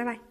拜拜。